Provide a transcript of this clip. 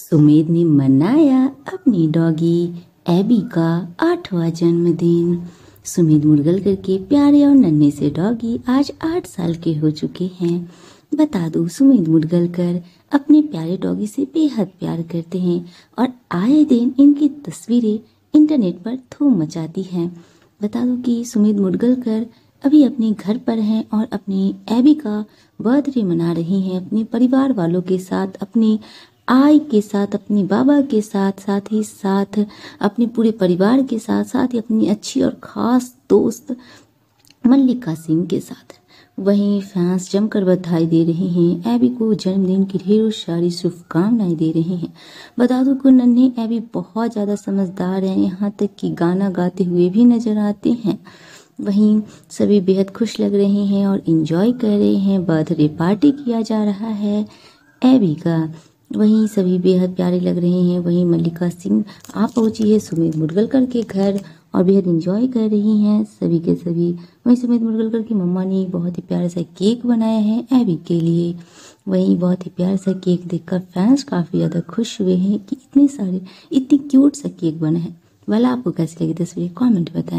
सुमेध ने मनाया अपनी डॉगी एबी का आठवां जन्मदिन। सुमेध मुरगलकर के प्यारे और नन्हे से डॉगी आज आठ साल के हो चुके हैं। बता दो सुमेध मुरगलकर अपने प्यारे डॉगी से बेहद प्यार करते हैं और आए दिन इनकी तस्वीरें इंटरनेट पर धूम मचाती हैं। बता दो कि सुमेध मुरगलकर अभी अपने घर पर हैं और अपनी एबी का बर्थडे मना रही हैं। अपने परिवार वालों के साथ अपने आई के साथ, अपनी बाबा के साथ साथ ही साथ, अपने पूरे परिवार के साथ साथ ही अपनी अच्छी और ख़ास दोस्त मल्लिका सिंह के साथ। वहीं फैंस जमकर बधाई दे रहे हैं। एबी को जन्मदिन की ढेरों सारी शुभकामनाएँ दे रहे हैं। बता दो नन्हे एबी बहुत ज़्यादा समझदार हैं। यहाँ तक कि गाना गाते हुए भी नज़र आते हैं। वहीं सभी बेहद खुश लग रहे हैं और इन्जॉय कर रहे हैं। बर्थडे पार्टी किया जा रहा है एबी का। वहीं सभी बेहद प्यारे लग रहे हैं। वहीं मल्लिका सिंह आ पहुँची है सुमित मुरगलकर के घर और बेहद इंजॉय कर रही हैं। सभी के सभी, वहीं सुमित मुरगलकर की मम्मा ने बहुत ही प्यारा सा केक बनाया है एबी के लिए। वहीं बहुत ही प्यारा सा केक देखकर फैंस काफ़ी ज़्यादा खुश हुए हैं कि इतने सारे, इतनी क्यूट सा केक बना है। वाला आपको कैसी लगी तस्वीर कमेंट बताएँ।